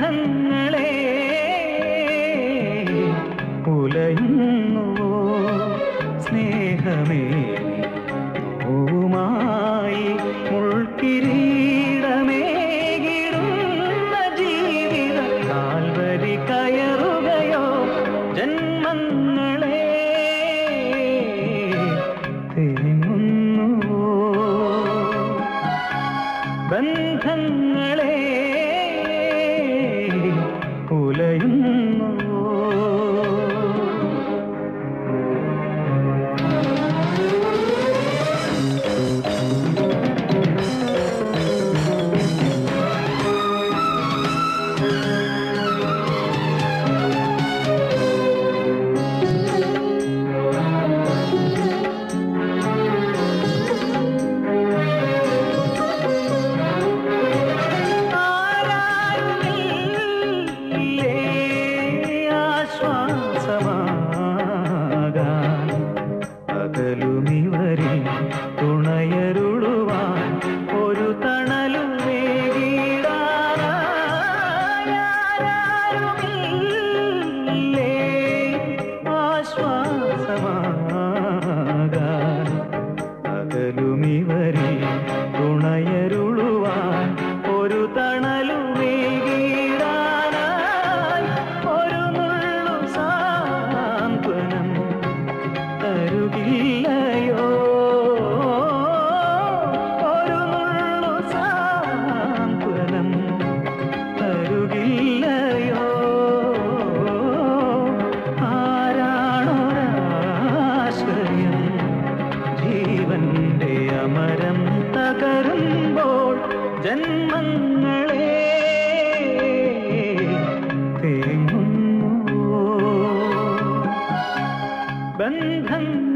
മേഘങ്ങളെ ഉലയുന്നുവോ സ്നേഹമേ ഓവുമായി बंधन